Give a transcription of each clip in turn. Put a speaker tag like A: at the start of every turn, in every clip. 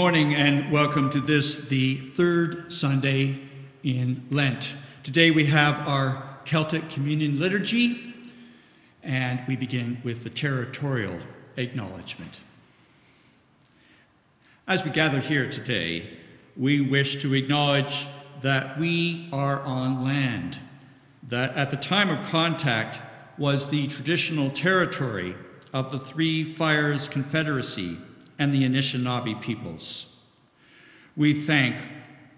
A: Good morning and welcome to this, the third Sunday in Lent. Today we have our Celtic Communion Liturgy, and we begin with the territorial acknowledgement. As we gather here today, we wish to acknowledge that we are on land, that at the time of contact was the traditional territory of the Three Fires Confederacy and the Anishinaabe peoples. We thank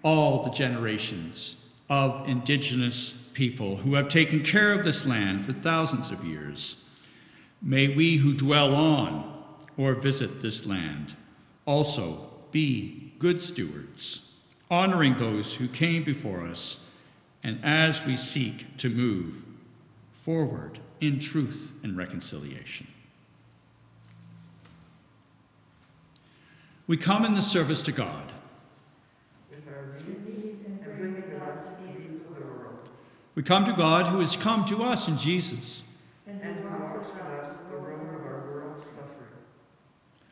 A: all the generations of Indigenous people who have taken care of this land for thousands of years. May we who dwell on or visit this land also be good stewards, honoring those who came before us, and as we seek to move forward in truth and reconciliation. We come in the service to God. We come to God who has come to us in Jesus.
B: And who walks with us the road of our world's suffering.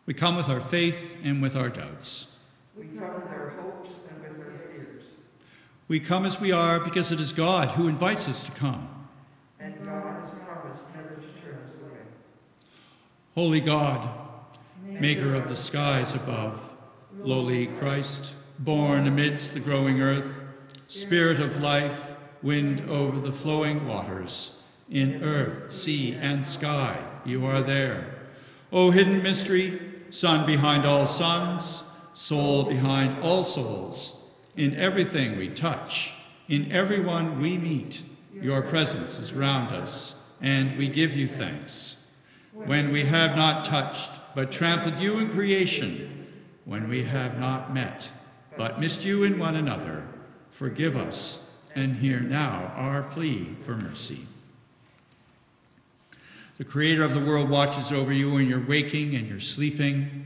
A: We come with our faith and with our doubts.
B: We come with our hopes and with our fears.
A: We come as we are because it is God who invites us to come.
B: And God has promised never to turn us away.
A: Holy God, maker of the skies above, lowly Christ, born amidst the growing earth, spirit of life, wind over the flowing waters, in earth, sea, and sky, you are there. O hidden mystery, sun behind all suns, soul behind all souls, in everything we touch, in everyone we meet, your presence is round us, and we give you thanks. When we have not touched, but trampled you in creation, when we have not met, but missed you in one another, forgive us and hear now our plea for mercy. The Creator of the world watches over you in your waking and your sleeping.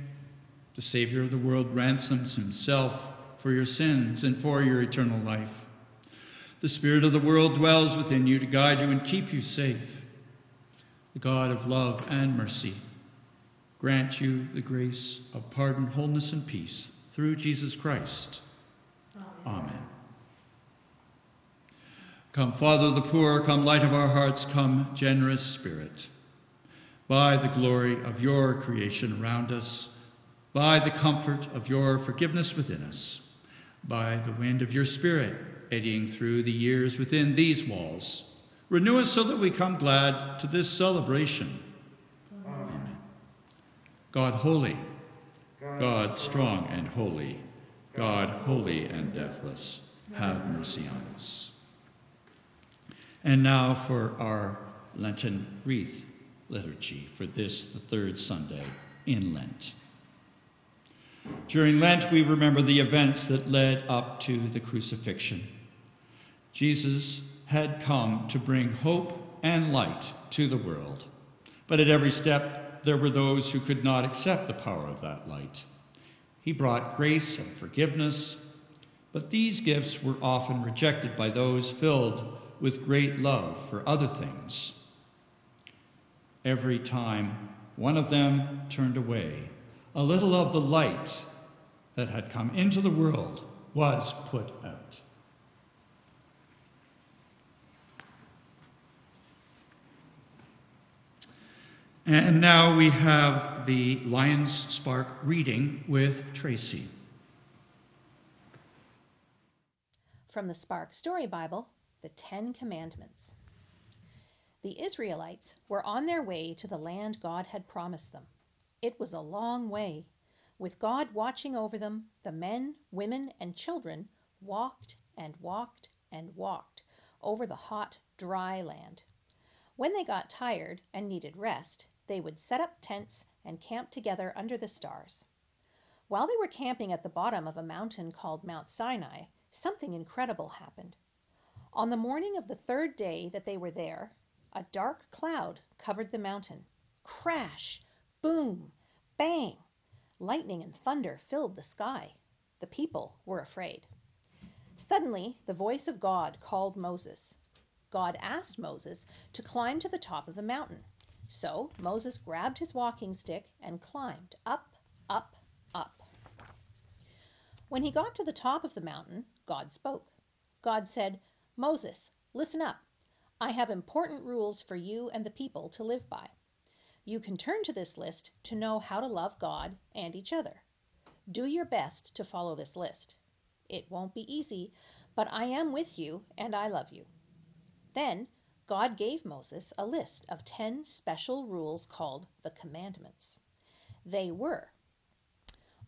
A: The Savior of the world ransoms himself for your sins and for your eternal life. The Spirit of the world dwells within you to guide you and keep you safe. The God of love and mercy grant you the grace of pardon, wholeness, and peace through Jesus Christ. Amen. Amen. Come, Father of the poor, come, light of our hearts, come, generous Spirit. By the glory of your creation around us, by the comfort of your forgiveness within us, by the wind of your Spirit eddying through the years within these walls, renew us so that we come glad to this celebration. God holy, God strong and holy, God holy and deathless, have mercy on us. And now for our Lenten wreath liturgy for this, the third Sunday in Lent. During Lent, we remember the events that led up to the crucifixion. Jesus had come to bring hope and light to the world, but at every step, there were those who could not accept the power of that light. He brought grace and forgiveness, but these gifts were often rejected by those filled with great love for other things. Every time one of them turned away, a little of the light that had come into the world was put out. And now we have the Lion's Spark reading with Tracey.
C: From the Spark Story Bible, the Ten Commandments. The Israelites were on their way to the land God had promised them. It was a long way. With God watching over them, the men, women, and children walked and walked and walked over the hot, dry land. When they got tired and needed rest, they would set up tents and camp together under the stars. While they were camping at the bottom of a mountain called Mount Sinai, something incredible happened. On the morning of the third day that they were there, a dark cloud covered the mountain. Crash! Boom! Bang! Lightning and thunder filled the sky. The people were afraid. Suddenly, the voice of God called Moses. God asked Moses to climb to the top of the mountain. So Moses grabbed his walking stick and climbed up, up, up. When he got to the top of the mountain, God spoke. God said, Moses, listen up. I have important rules for you and the people to live by. You can turn to this list to know how to love God and each other. Do your best to follow this list. It won't be easy, but I am with you and I love you. Then God gave Moses a list of 10 special rules called the Commandments. They were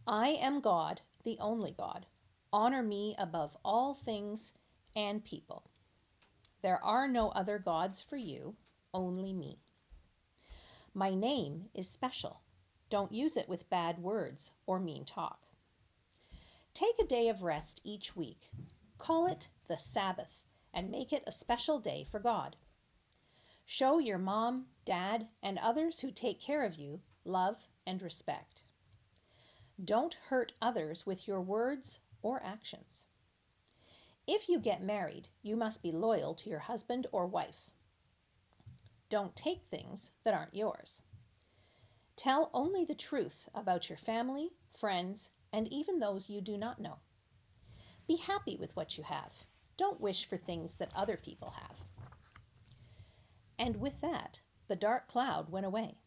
C: I am God, the only God. Honor me above all things and people. There are no other gods for you, only me. My name is special. Don't use it with bad words or mean talk. Take a day of rest each week. Call it the Sabbath and make it a special day for God. Show your mom, dad, and others who take care of you love and respect. Don't hurt others with your words or actions. If you get married, you must be loyal to your husband or wife. Don't take things that aren't yours. Tell only the truth about your family, friends, and even those you do not know. Be happy with what you have. Don't wish for things that other people have. And with that, the dark cloud went away.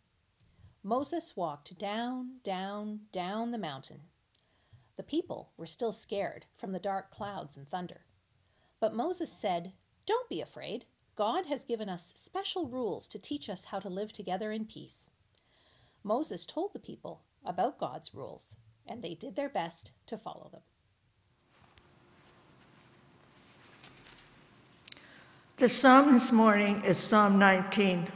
C: Moses walked down, down, down the mountain. The people were still scared from the dark clouds and thunder. But Moses said, Don't be afraid. God has given us special rules to teach us how to live together in peace. Moses told the people about God's rules, and they did their best to follow them.
D: The psalm this morning is Psalm 19.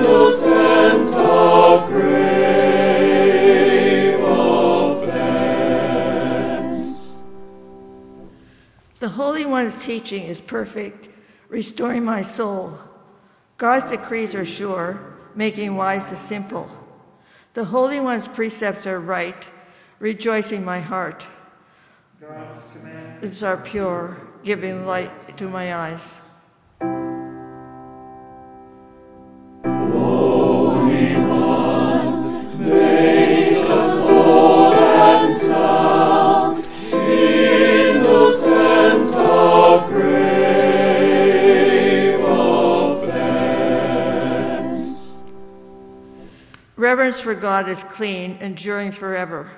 D: The scent of Christ of The Holy One's teaching is perfect, restoring my soul. God's decrees are sure, making wise the simple. The Holy One's precepts are right, rejoicing my heart.
B: God's commandments
D: are pure, giving light to my eyes. God is clean, enduring forever.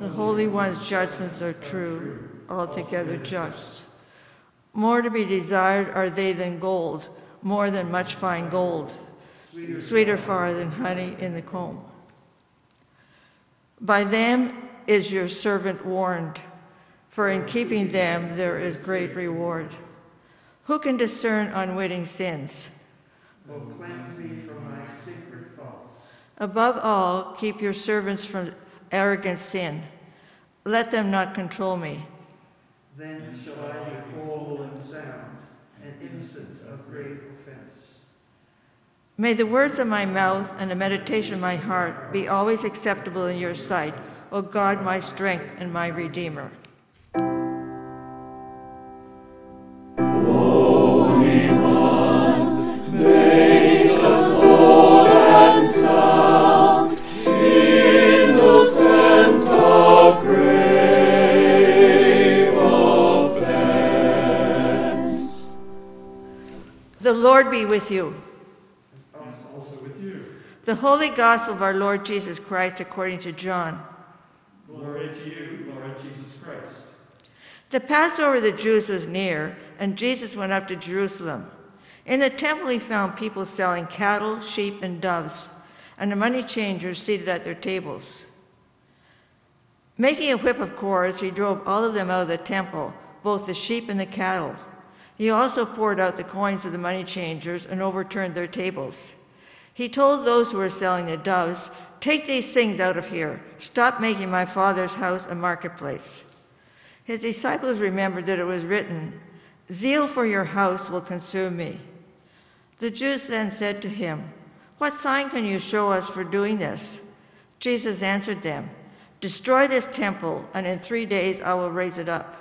D: The Holy One's judgments are true, altogether just. More to be desired are they than gold, more than much fine gold, sweeter far than honey in the comb. By them is your servant warned, for in keeping them there is great reward. Who can discern unwitting sins?
B: Oh, cleanse me from my secret faults.
D: Above all, keep your servants from arrogant sin. Let them not control me.
B: Then shall I be whole and sound, and innocent of grave offense.
D: May the words of my mouth and the meditation of my heart be always acceptable in your sight, O God, my strength and my Redeemer. With you.
A: And also with you.
D: The Holy Gospel of our Lord Jesus Christ according to John.
A: Glory to you, Lord Jesus Christ.
D: The Passover of the Jews was near, and Jesus went up to Jerusalem. In the temple, he found people selling cattle, sheep, and doves, and the money changers seated at their tables. Making a whip of cords, he drove all of them out of the temple, both the sheep and the cattle. He also poured out the coins of the money changers and overturned their tables. He told those who were selling the doves, Take these things out of here. Stop making my father's house a marketplace. His disciples remembered that it was written, Zeal for your house will consume me. The Jews then said to him, What sign can you show us for doing this? Jesus answered them, Destroy this temple, and in three days I will raise it up.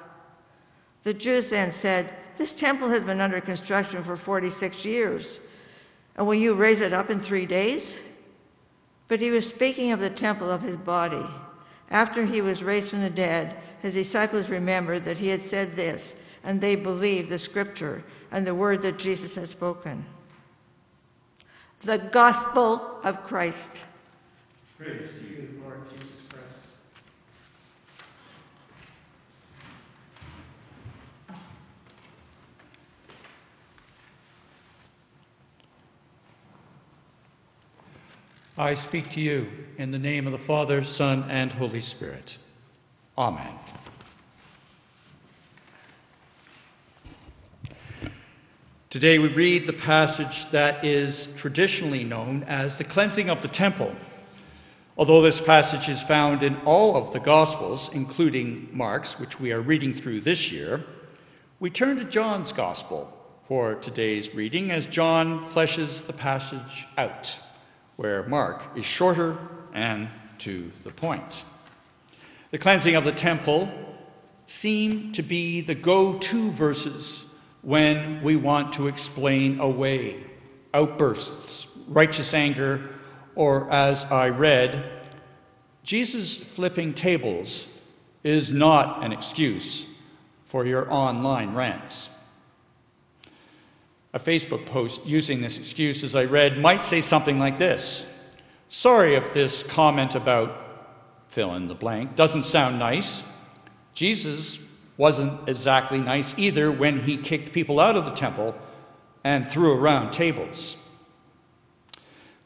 D: The Jews then said, This temple has been under construction for 46 years. And will you raise it up in three days? But he was speaking of the temple of his body. After he was raised from the dead, his disciples remembered that he had said this, and they believed the scripture and the word that Jesus had spoken. The gospel of Christ.
B: Praise to you,
A: I speak to you in the name of the Father, Son, and Holy Spirit. Amen. Today we read the passage that is traditionally known as the cleansing of the temple. Although this passage is found in all of the Gospels, including Mark's, which we are reading through this year, we turn to John's Gospel for today's reading as John fleshes the passage out where Mark is shorter and to the point. The cleansing of the temple seem to be the go to verses when we want to explain away outbursts, righteous anger, or as I read, Jesus flipping tables is not an excuse for your online rants. A Facebook post using this excuse, as I read, might say something like this Sorry if this comment about fill in the blank doesn't sound nice. Jesus wasn't exactly nice either when he kicked people out of the temple and threw around tables.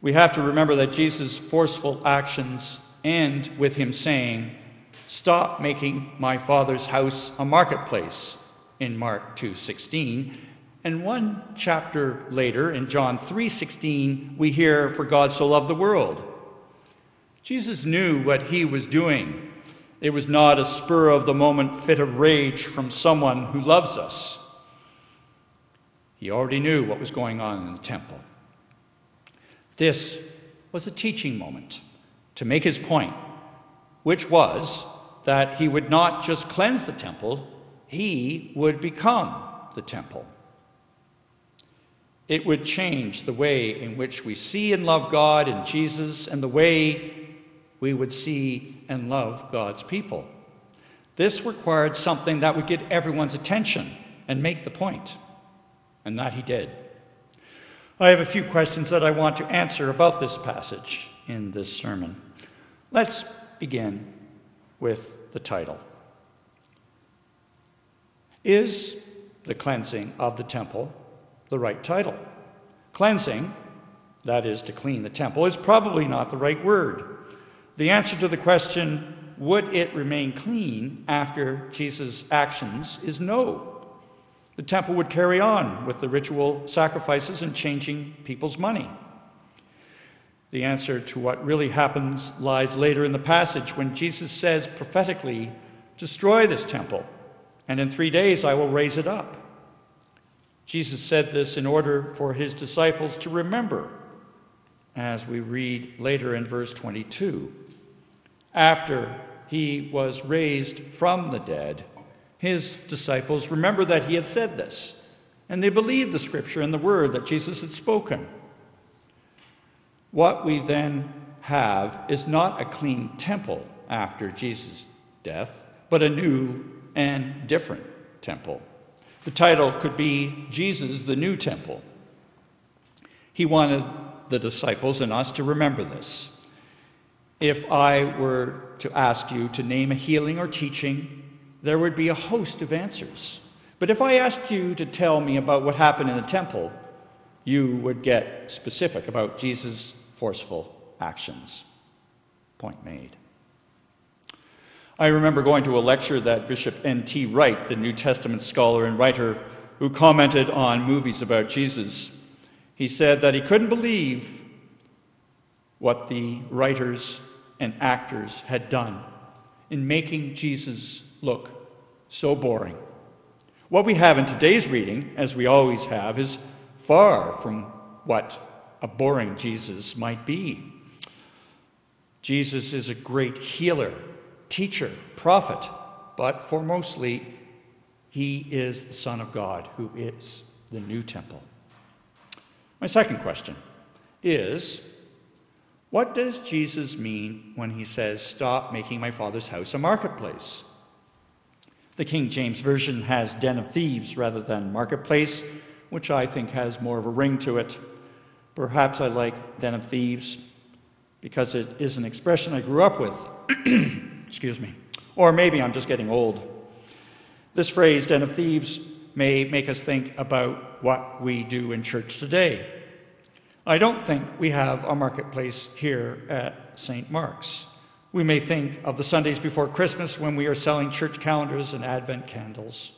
A: We have to remember that Jesus' forceful actions end with him saying, Stop making my father's house a marketplace in Mark 2:16 and one chapter later, in John 3:16, we hear, "For God so loved the world." Jesus knew what he was doing. It was not a spur of the moment fit of rage from someone who loves us. He already knew what was going on in the temple. This was a teaching moment to make his point, which was that he would not just cleanse the temple, he would become the temple. It would change the way in which we see and love God and Jesus and the way we would see and love God's people. This required something that would get everyone's attention and make the point, and that he did. I have a few questions that I want to answer about this passage in this sermon. Let's begin with the title. Is the cleansing of the temple the right title. Cleansing, that is, to clean the temple, is probably not the right word. The answer to the question, would it remain clean after Jesus' actions, is no. The temple would carry on with the ritual sacrifices and changing people's money. The answer to what really happens lies later in the passage when Jesus says prophetically, Destroy this temple, and in three days I will raise it up. Jesus said this in order for his disciples to remember, as we read later in verse 22. After he was raised from the dead, his disciples remember that he had said this, and they believed the scripture and the word that Jesus had spoken. What we then have is not a clean temple after Jesus' death, but a new and different temple. The title could be Jesus, the New Temple. He wanted the disciples and us to remember this. If I were to ask you to name a healing or teaching, there would be a host of answers. But if I asked you to tell me about what happened in the temple, you would get specific about Jesus' forceful actions. Point made. I remember going to a lecture that Bishop N.T. Wright, the New Testament scholar and writer who commented on movies about Jesus, he said that he couldn't believe what the writers and actors had done in making Jesus look so boring. What we have in today's reading, as we always have, is far from what a boring Jesus might be. Jesus is a great healer teacher, prophet, but for mostly He is the Son of God who is the new temple. My second question is what does Jesus mean when he says, Stop making my Father's house a marketplace? The King James Version has den of thieves rather than marketplace, which I think has more of a ring to it. Perhaps I like den of thieves because it is an expression I grew up with. Excuse me. Or maybe I'm just getting old. This phrase, den of thieves, may make us think about what we do in church today. I don't think we have a marketplace here at St. Mark's. We may think of the Sundays before Christmas when we are selling church calendars and Advent candles.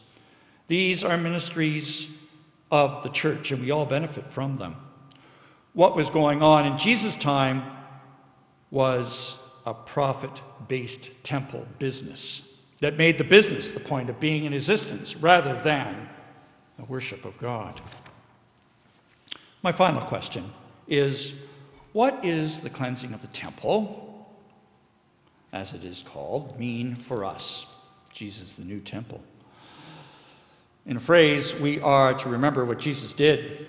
A: These are ministries of the church, and we all benefit from them. What was going on in Jesus' time was a profit based temple business that made the business the point of being in existence rather than the worship of God. My final question is what is the cleansing of the temple, as it is called, mean for us? Jesus, the new temple. In a phrase, we are to remember what Jesus did.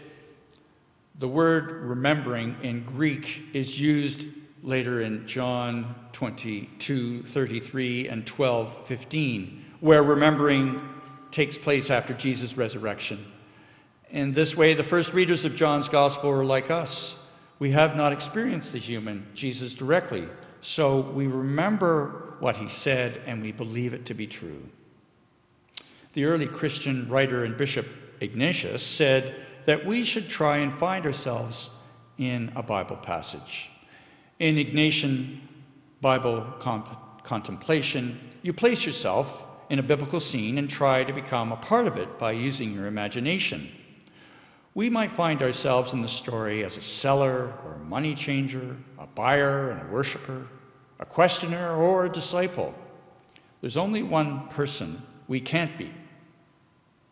A: The word remembering in Greek is used later in John 22, 33, and 12, 15, where remembering takes place after Jesus' resurrection. In this way, the first readers of John's Gospel are like us. We have not experienced the human Jesus directly, so we remember what he said and we believe it to be true. The early Christian writer and bishop Ignatius said that we should try and find ourselves in a Bible passage. In Ignatian Bible comp- contemplation, you place yourself in a biblical scene and try to become a part of it by using your imagination. We might find ourselves in the story as a seller or a money changer, a buyer and a worshiper, a questioner or a disciple. There's only one person we can't be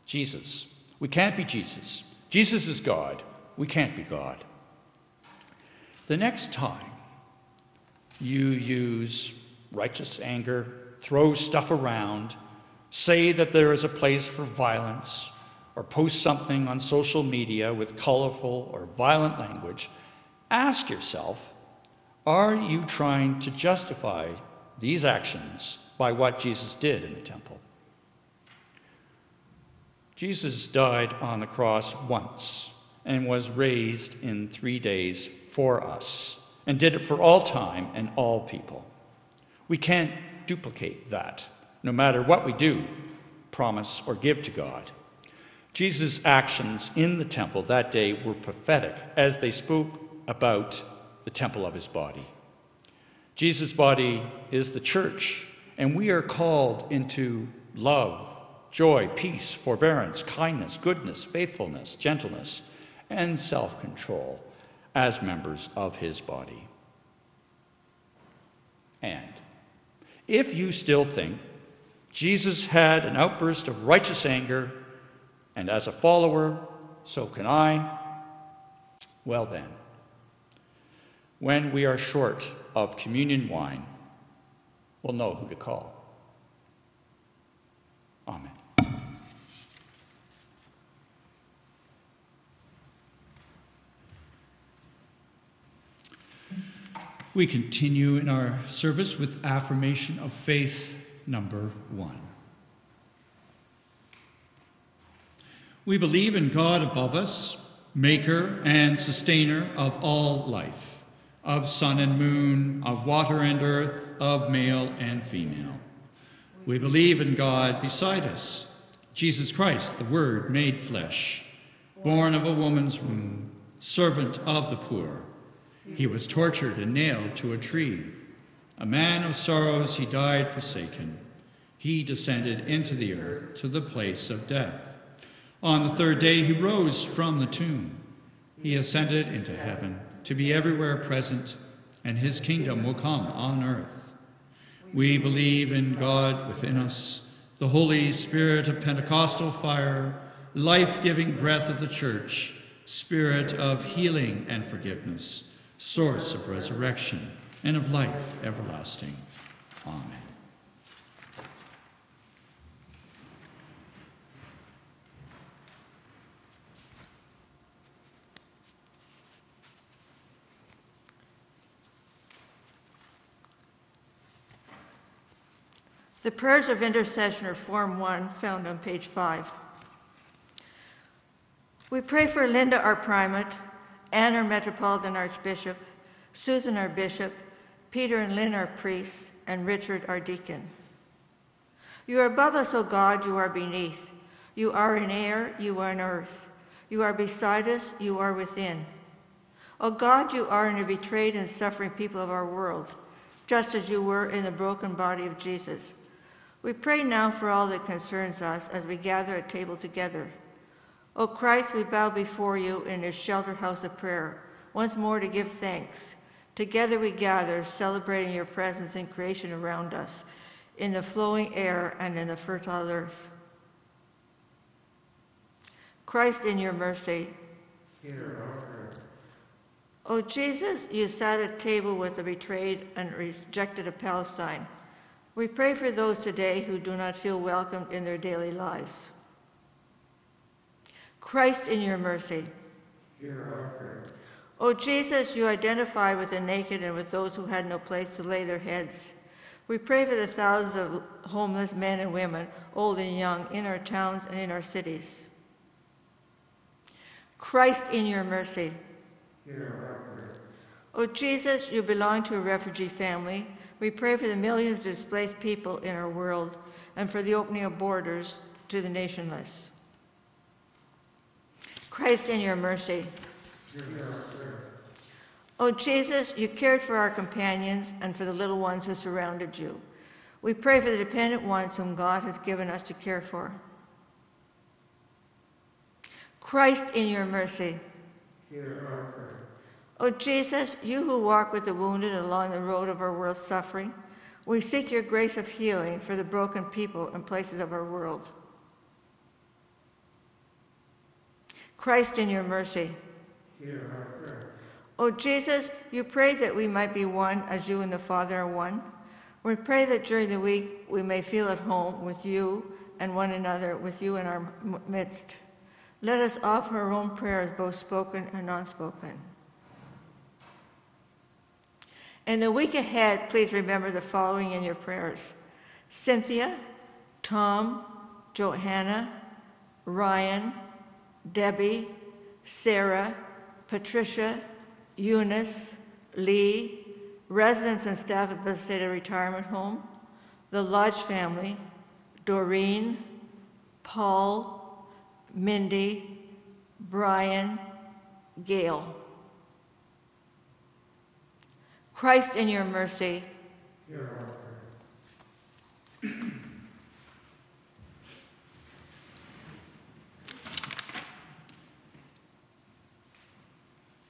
A: Jesus. We can't be Jesus. Jesus is God. We can't be God. The next time you use righteous anger, throw stuff around, say that there is a place for violence, or post something on social media with colorful or violent language, ask yourself are you trying to justify these actions by what Jesus did in the temple? Jesus died on the cross once and was raised in three days for us and did it for all time and all people. We can't duplicate that, no matter what we do, promise, or give to God. Jesus' actions in the temple that day were prophetic as they spoke about the temple of his body. Jesus' body is the church, and we are called into love, joy, peace, forbearance, kindness, goodness, faithfulness, gentleness, and self control as members of his body. And if you still think Jesus had an outburst of righteous anger and as a follower, so can I. Well, then, when we are short of communion wine, we'll know who to call. Amen. We continue in our service with affirmation of faith number one. We believe in God above us, maker and sustainer of all life, of sun and moon, of water and earth, of male and female. We believe in God beside us, Jesus Christ, the Word made flesh, born of a woman's womb, servant of the poor. He was tortured and nailed to a tree. A man of sorrows, he died forsaken. He descended into the earth to the place of death. On the third day, he rose from the tomb. He ascended into heaven to be everywhere present, and his kingdom will come on earth. We believe in God within us, the Holy Spirit of Pentecostal fire, life giving breath of the church, spirit of healing and forgiveness, source of resurrection and of life everlasting. Amen.
D: The prayers of intercession are Form 1, found on page 5. We pray for Linda, our primate, Anne, our metropolitan archbishop, Susan, our bishop, Peter and Lynne, our priests, and Richard, our deacon. You are above us, O God, you are beneath. You are in air, you are in earth. You are beside us, you are within. O God, you are in the betrayed and suffering people of our world, just as you were in the broken body of Jesus. We pray now for all that concerns us as we gather at table together. O Christ, we bow before you in this sheltered house of prayer, once more to give thanks. Together we gather, celebrating your presence in creation around us, in the flowing air and in the fertile earth. Christ, in your mercy,
B: Hear our prayer.
D: O Jesus, you sat at table with the betrayed and rejected of Palestine. We pray for those today who do not feel welcomed in their daily lives. Christ, in your mercy.
B: Hear our prayer.
D: O Jesus, you identify with the naked and with those who had no place to lay their heads. We pray for the thousands of homeless men and women, old and young, in our towns and in our cities. Christ, in your mercy.
B: Hear our prayer.
D: O Jesus, you belong to a refugee family. We pray for the millions of displaced people in our world and for the opening of borders to the nationless. Christ, in your mercy. O Jesus, you cared for our companions and for the little ones who surrounded you. We pray for the dependent ones whom God has given us to care for. Christ, in your mercy. O Jesus, you who walk with the wounded along the road of our world's suffering, we seek your grace of healing for the broken people and places of our world. Christ, in your mercy.
B: Hear our prayer.
D: O Jesus, you prayed that we might be one as you and the Father are one. We pray that during the week we may feel at home with you and one another, with you in our midst. Let us offer our own prayers, both spoken and unspoken. In the week ahead, please remember the following in your prayers Cynthia, Tom, Johanna, Ryan, Debbie, Sarah, Patricia, Eunice, Lee, residents and staff at Bethesda Retirement Home, the Lodge family, Doreen, Paul, Mindy, Brian, Gail. Christ, in your mercy,
B: our prayer.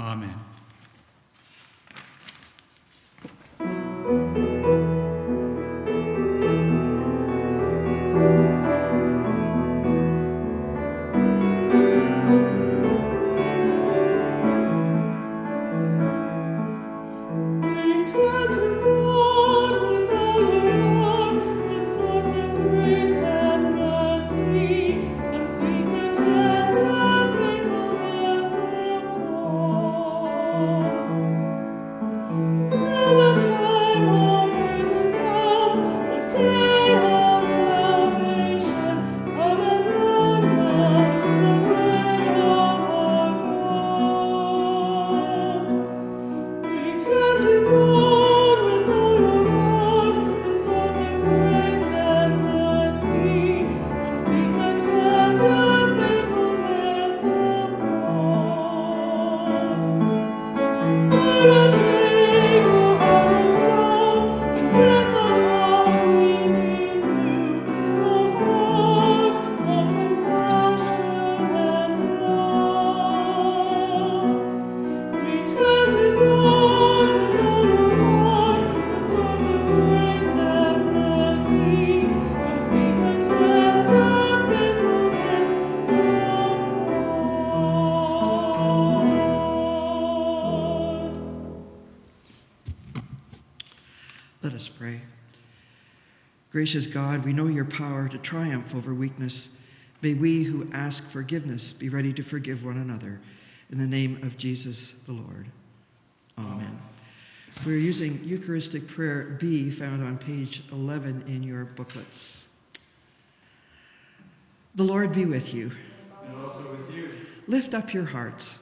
A: Amen.
E: Gracious God, we know your power to triumph over weakness. May we who ask forgiveness be ready to forgive one another. In the name of Jesus the Lord. Amen. We're using Eucharistic Prayer B, found on page 11 in your booklets. The Lord be with you.
A: And also with you.
E: Lift up your hearts.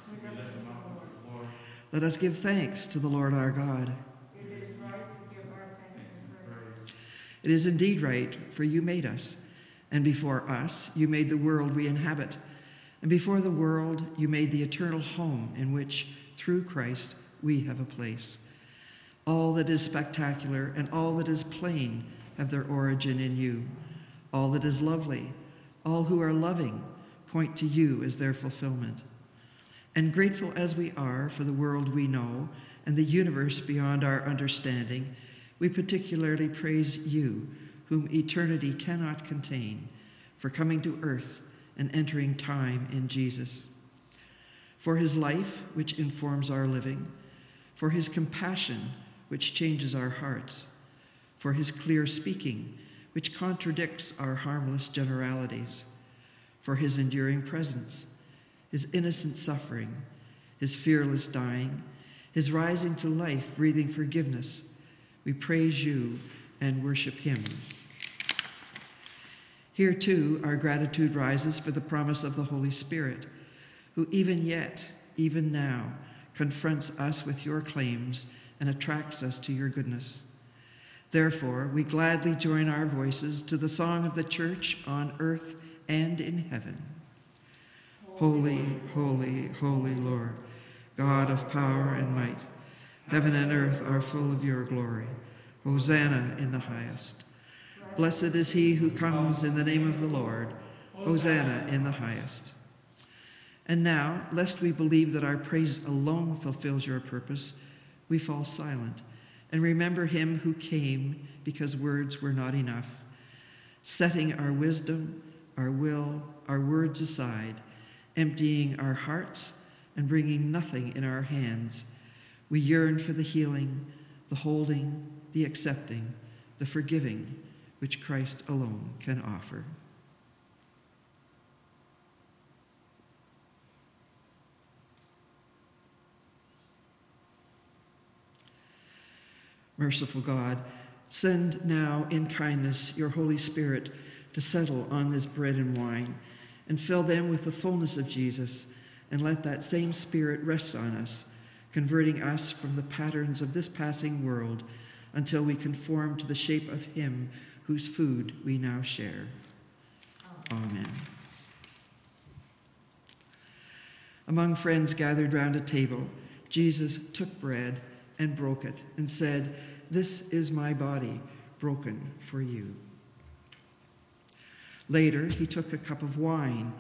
E: Let us give thanks to the Lord our God. It is indeed right, for you made us, and before us you made the world we inhabit, and before the world you made the eternal home in which, through Christ, we have a place. All that is spectacular and all that is plain have their origin in you. All that is lovely, all who are loving, point to you as their fulfillment. And grateful as we are for the world we know and the universe beyond our understanding, we particularly praise you, whom eternity cannot contain, for coming to earth and entering time in Jesus. For his life, which informs our living, for his compassion, which changes our hearts, for his clear speaking, which contradicts our harmless generalities, for his enduring presence, his innocent suffering, his fearless dying, his rising to life, breathing forgiveness. We praise you and worship him. Here, too, our gratitude rises for the promise of the Holy Spirit, who even yet, even now, confronts us with your claims and attracts us to your goodness. Therefore, we gladly join our voices to the song of the church on earth and in heaven. Holy, holy, holy Lord, God of power and might, heaven and earth are full of your glory. Hosanna in the highest. Blessed is he who comes in the name of the Lord. Hosanna in the highest. And now, lest we believe that our praise alone fulfills your purpose, we fall silent and remember him who came because words were not enough, setting our wisdom, our will, our words aside, emptying our hearts and bringing nothing in our hands. We yearn for the healing, the holding, the accepting, the forgiving, which Christ alone can offer. Merciful God, send now in kindness your Holy Spirit to settle on this bread and wine and fill them with the fullness of Jesus, and let that same Spirit rest on us, converting us from the patterns of this passing world until we conform to the shape of Him whose food we now share. Amen. Among friends gathered round a table, Jesus took bread and broke it and said, This is my body broken for you. Later, he took a cup of wine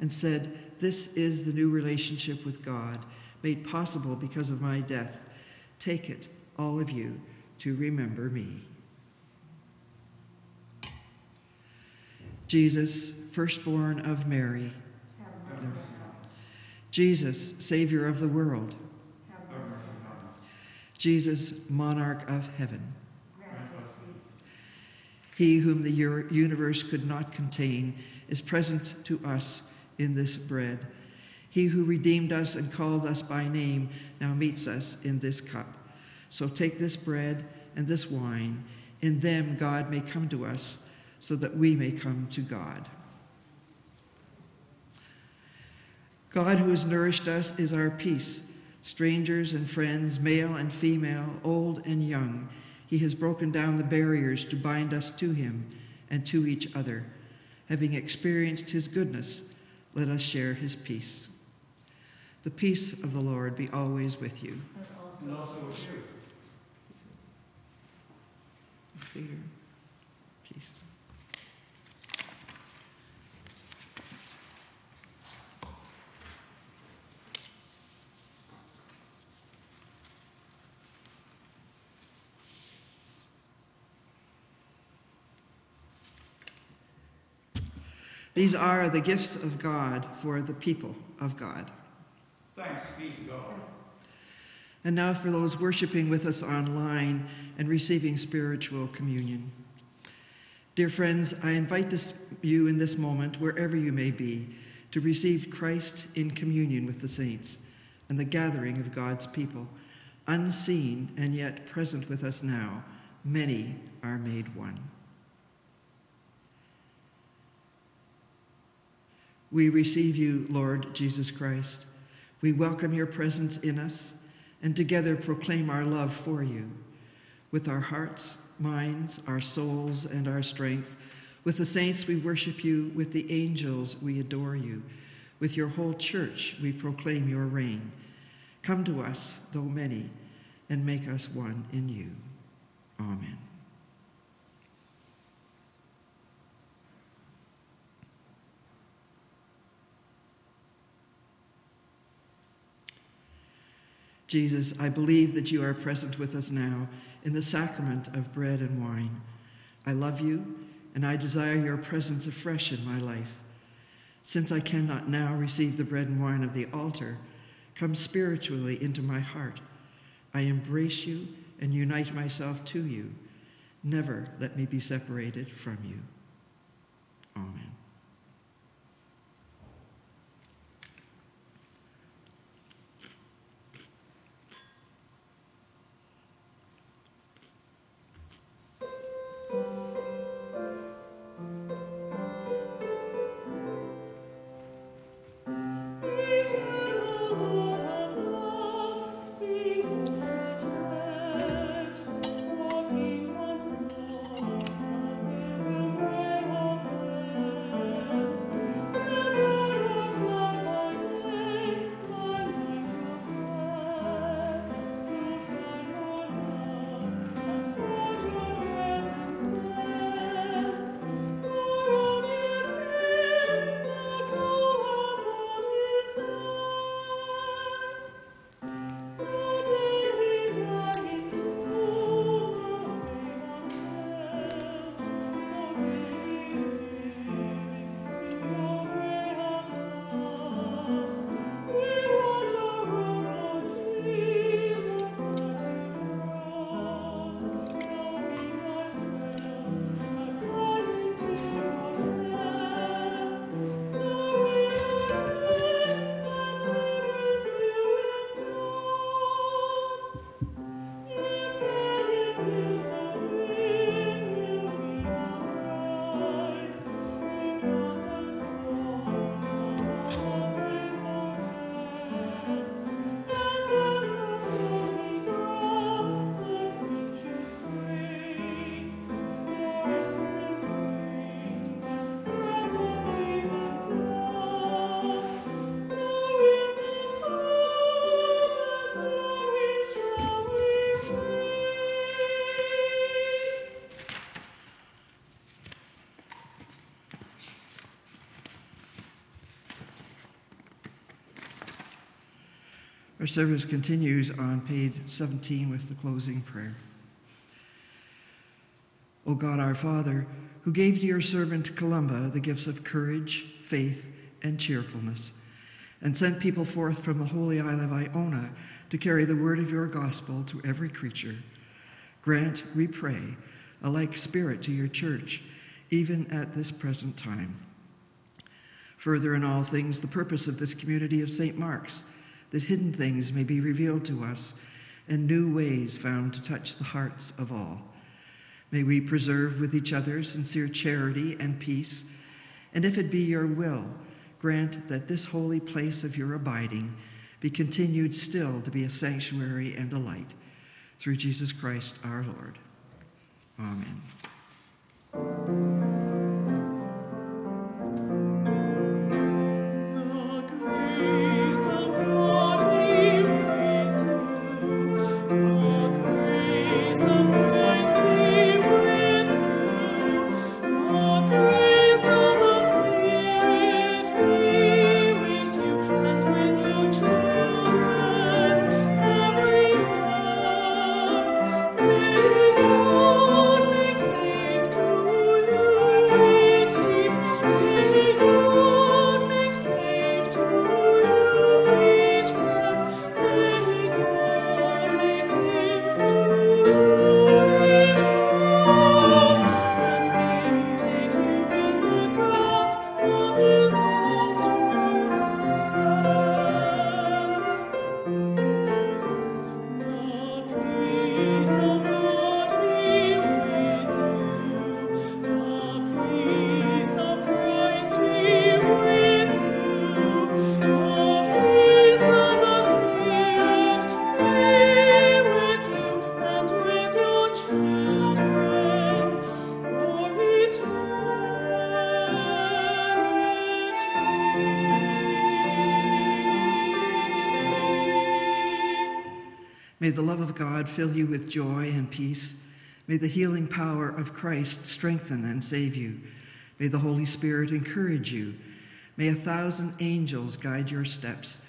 E: and said, This is the new relationship with God, made possible because of my death. Take it, all of you, to remember me. Jesus, firstborn of Mary. Jesus, Savior of the world. Jesus, monarch of heaven. He whom the universe could not contain is present to us in this bread. He who redeemed us and called us by name now meets us in this cup. So take this bread and this wine. In them, God may come to us so that we may come to God. God, who has nourished us, is our peace. Strangers and friends, male and female, old and young, he has broken down the barriers to bind us to him and to each other. Having experienced his goodness, let us share his peace. The peace of the Lord be always with you.
A: And also with you.
E: Peter, peace. These are the gifts of God for the people of God.
A: Thanks be to God.
E: And now for those worshiping with us online and receiving spiritual communion. Dear friends, I invite this, you in this moment, wherever you may be, to receive Christ in communion with the saints and the gathering of God's people, unseen and yet present with us now. Many are made one. We receive you, Lord Jesus Christ. We welcome your presence in us and together proclaim our love for you. With our hearts, minds, our souls, and our strength, with the saints we worship you, with the angels we adore you. With your whole church we proclaim your reign. Come to us, though many, and make us one in you. Amen. Jesus, I believe that you are present with us now in the sacrament of bread and wine. I love you, and I desire your presence afresh in my life. Since I cannot now receive the bread and wine of the altar, come spiritually into my heart. I embrace you and unite myself to you. Never let me be separated from you. Amen. Our service continues on page 17 with the closing prayer. O God our Father, who gave to your servant Columba the gifts of courage, faith, and cheerfulness, and sent people forth from the holy isle of Iona to carry the word of your gospel to every creature, grant, we pray, a like spirit to your church, even at this present time. Further, in all things, the purpose of this community of St. Mark's that hidden things may be revealed to us and new ways found to touch the hearts of all. May we preserve with each other sincere charity and peace, and if it be your will, grant that this holy place of your abiding be continued still to be a sanctuary and a light. Through Jesus Christ our Lord. Amen.
F: May
E: the love of God fill you with joy and peace. May the healing power of Christ strengthen and save you. May the Holy Spirit encourage you. May a thousand angels guide your steps.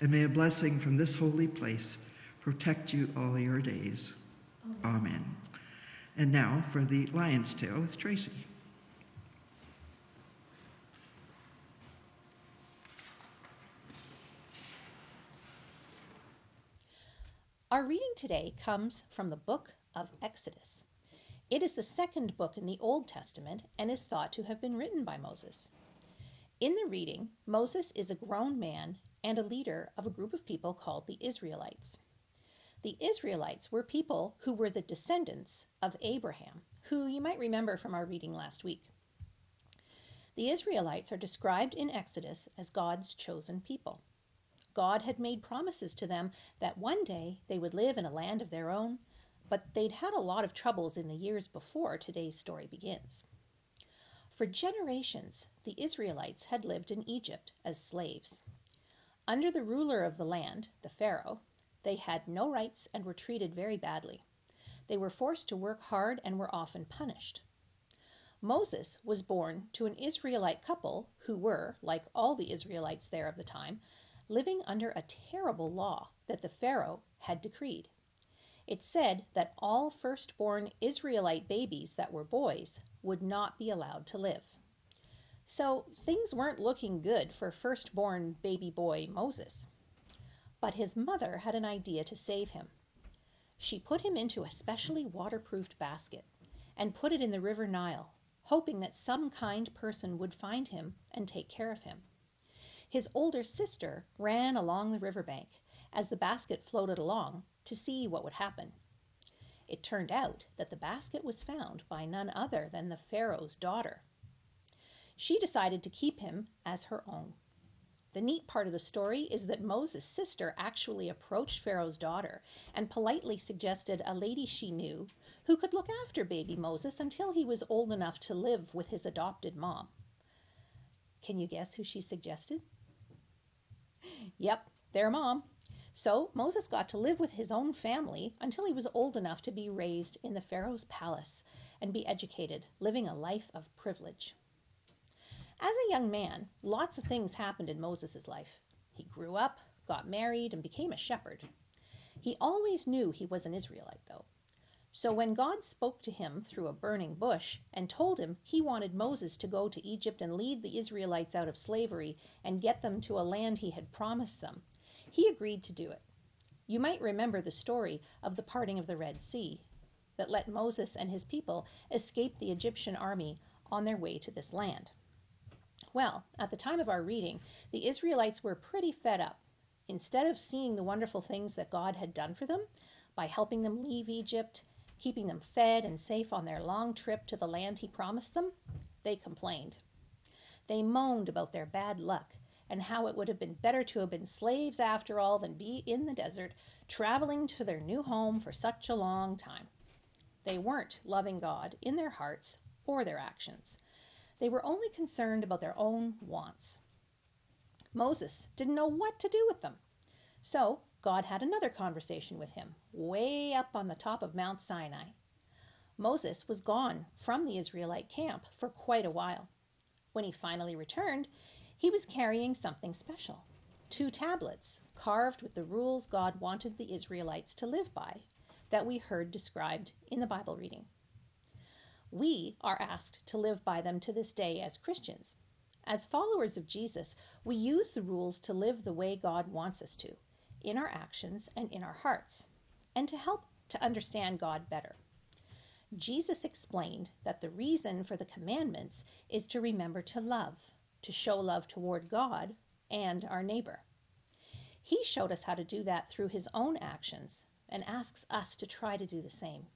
E: And may a blessing from this holy place protect you all your days. Amen. And now for the Lion's Tale with
C: Tracey. Today comes from the book of Exodus. It is the second book in the Old Testament and is thought to have been written by Moses. In the reading, Moses is a grown man and a leader of a group of people called the Israelites. The Israelites were people who were the descendants of Abraham, who you might remember from our reading last week. The Israelites are described in Exodus as God's chosen people. God had made promises to them that one day they would live in a land of their own, but they'd had a lot of troubles in the years before today's story begins. For generations, the Israelites had lived in Egypt as slaves. Under the ruler of the land, the Pharaoh, they had no rights and were treated very badly. They were forced to work hard and were often punished. Moses was born to an Israelite couple who were, like all the Israelites there of the time, living under a terrible law that the Pharaoh had decreed. It said that all firstborn Israelite babies that were boys would not be allowed to live. So things weren't looking good for firstborn baby boy Moses. But his mother had an idea to save him. She put him into a specially waterproofed basket and put it in the river Nile, hoping that some kind person would find him and take care of him. His older sister ran along the riverbank as the basket floated along to see what would happen. It turned out that the basket was found by none other than the Pharaoh's daughter. She decided to keep him as her own. The neat part of the story is that Moses' sister actually approached Pharaoh's daughter and politely suggested a lady she knew who could look after baby Moses until he was old enough to live with his adopted mom. Can you guess who she suggested? Yep, their mom. So Moses got to live with his own family until he was old enough to be raised in the Pharaoh's palace and be educated, living a life of privilege. As a young man, lots of things happened in Moses' life. He grew up, got married, and became a shepherd. He always knew he was an Israelite, though. So when God spoke to him through a burning bush and told him he wanted Moses to go to Egypt and lead the Israelites out of slavery and get them to a land he had promised them, he agreed to do it. You might remember the story of the parting of the Red Sea that let Moses and his people escape the Egyptian army on their way to this land. Well, at the time of our reading, the Israelites were pretty fed up. Instead of seeing the wonderful things that God had done for them by helping them leave Egypt, keeping them fed and safe on their long trip to the land he promised them, they complained. They moaned about their bad luck and how it would have been better to have been slaves after all than be in the desert, traveling to their new home for such a long time. They weren't loving God in their hearts or their actions. They were only concerned about their own wants. Moses didn't know what to do with them. So God had another conversation with him, way up on the top of Mount Sinai. Moses was gone from the Israelite camp for quite a while. When he finally returned, he was carrying something special two tablets carved with the rules God wanted the Israelites to live by that we heard described in the Bible reading. We are asked to live by them to this day as Christians. As followers of Jesus, we use the rules to live the way God wants us to, in our actions and in our hearts, and to help to understand God better. Jesus explained that the reason for the commandments is to remember to love, to show love toward God and our neighbor. He showed us how to do that through his own actions and asks us to try to do the same.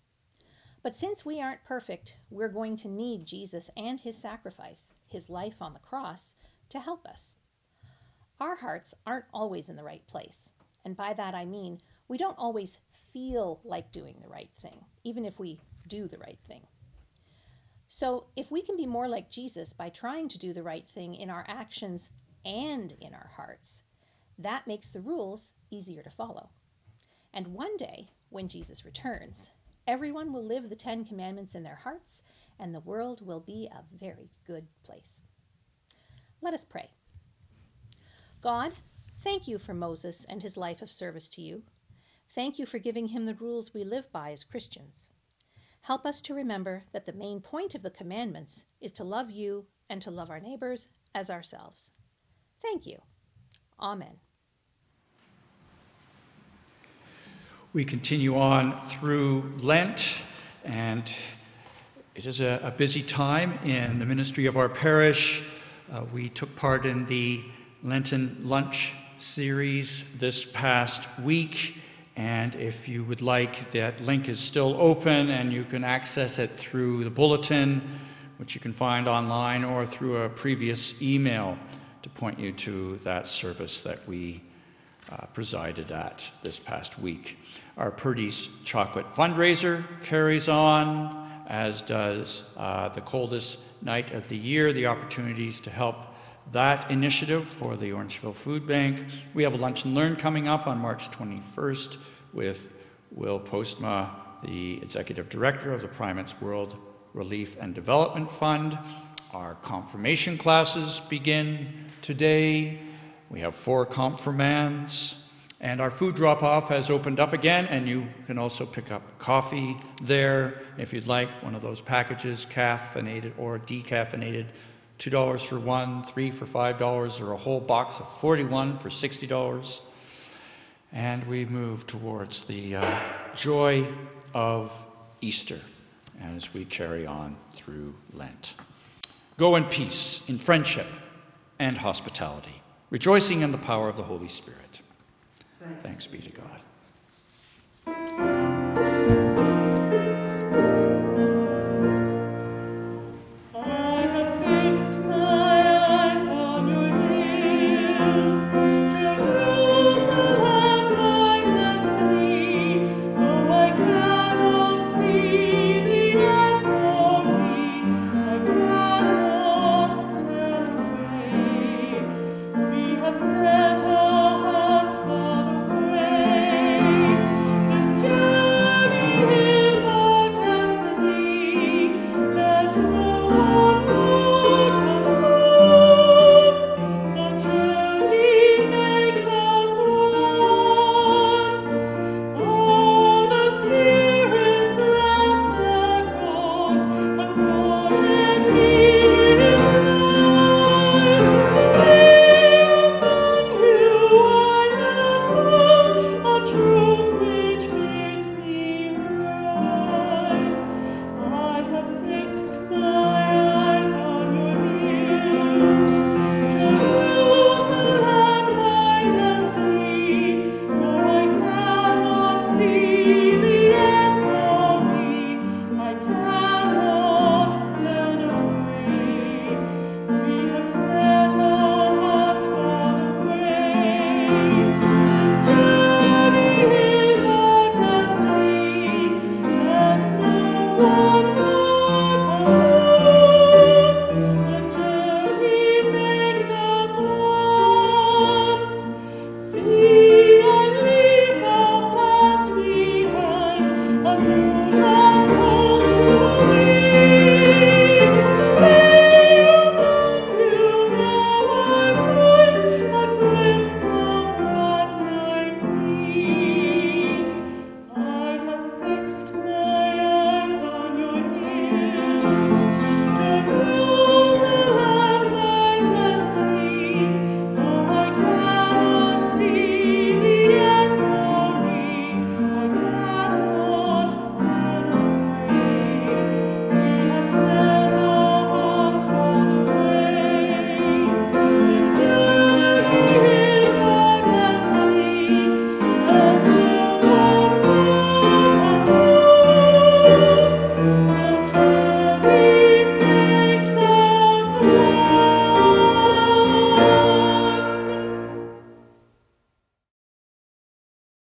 C: But since we aren't perfect, we're going to need Jesus and his sacrifice, his life on the cross, to help us. Our hearts aren't always in the right place. And by that I mean we don't always feel like doing the right thing, even if we do the right thing. So, if we can be more like Jesus by trying to do the right thing in our actions and in our hearts, that makes the rules easier to follow. And one day, when Jesus returns, everyone will live the Ten Commandments in their hearts, and the world will be a very good place. Let us pray. God, thank you for Moses and his life of service to you. Thank you for giving him the rules we live by as Christians. Help us to remember that the main point of the commandments is to love you and to love our neighbors as ourselves. Thank you. Amen.
A: We continue on through Lent, and it is a, a busy time in the ministry of our parish. Uh, we took part in the Lenten lunch series this past week, and if you would like, that link is still open and you can access it through the bulletin, which you can find online, or through a previous email to point you to that service that we uh, presided at this past week. Our Purdy's Chocolate fundraiser carries on, as does uh, the coldest night of the year, the opportunities to help that initiative for the Orangeville Food Bank. We have a lunch and learn coming up on March 21st with Will Postma, the executive director of the Primates World Relief and Development Fund. Our confirmation classes begin today. We have four confirmands. And our food drop off has opened up again, and you can also pick up coffee there if you'd like one of those packages, caffeinated or decaffeinated. $2 for one, three for $5, or a whole box of 41 for $60. And we move towards the uh, joy of Easter as we carry on through Lent. Go in peace, in friendship and hospitality, rejoicing in the power of the Holy Spirit. Thanks be to God.